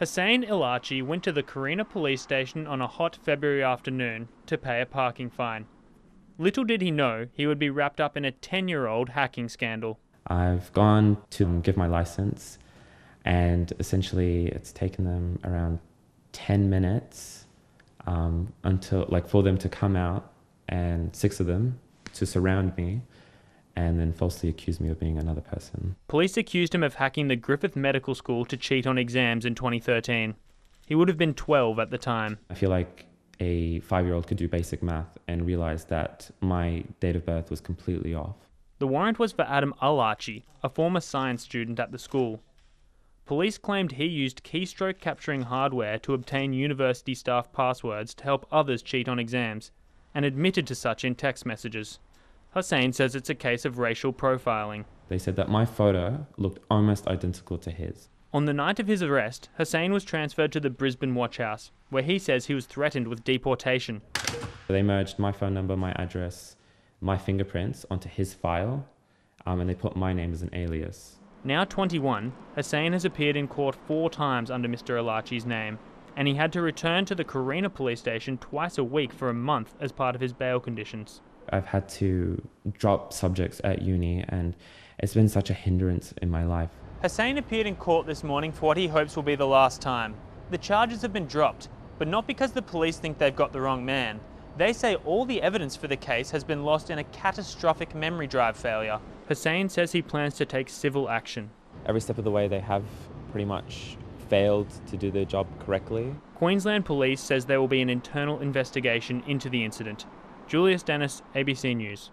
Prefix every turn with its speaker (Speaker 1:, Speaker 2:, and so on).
Speaker 1: Hussein I'lachi went to the Carina police station on a hot February afternoon to pay a parking fine. Little did he know he would be wrapped up in a 10 year old hacking scandal.
Speaker 2: I've gone to give my license, and essentially it's taken them around 10 minutes um, until, like, for them to come out and six of them to surround me and then falsely accuse me of being another person.
Speaker 1: Police accused him of hacking the Griffith Medical School to cheat on exams in 2013. He would have been 12 at the time.
Speaker 2: I feel like a five year old could do basic math and realize that my date of birth was completely off.
Speaker 1: The warrant was for Adam Alachi, a former science student at the school. Police claimed he used keystroke capturing hardware to obtain university staff passwords to help others cheat on exams, and admitted to such in text messages. Hussein says it's a case of racial profiling.
Speaker 2: They said that my photo looked almost identical to his.
Speaker 1: On the night of his arrest, Hussein was transferred to the Brisbane Watch House, where he says he was threatened with deportation.
Speaker 2: They merged my phone number, my address, my fingerprints onto his file, um, and they put my name as an alias.
Speaker 1: Now 21, Hussein has appeared in court four times under Mr. Alachi's name, and he had to return to the Carina police station twice a week for a month as part of his bail conditions.
Speaker 2: I've had to drop subjects at uni, and it's been such a hindrance in my life.
Speaker 1: Hussein appeared in court this morning for what he hopes will be the last time. The charges have been dropped, but not because the police think they've got the wrong man. They say all the evidence for the case has been lost in a catastrophic memory drive failure. Hussein says he plans to take civil action.
Speaker 2: Every step of the way, they have pretty much failed to do their job correctly.
Speaker 1: Queensland Police says there will be an internal investigation into the incident. Julius Dennis, ABC News.